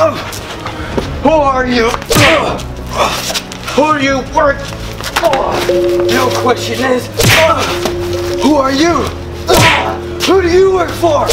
Who are you? Who do you work for? No question is, who are you? Who do you work for?